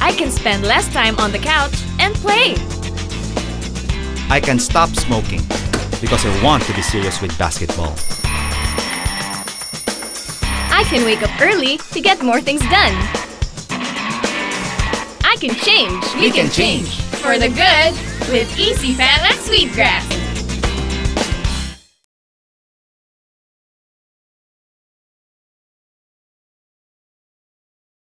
I can spend less time on the couch and play. I can stop smoking because I want to be serious with basketball. I can wake up early to get more things done. I can change. We can change. For the good with Easypha-max Wheatgrass.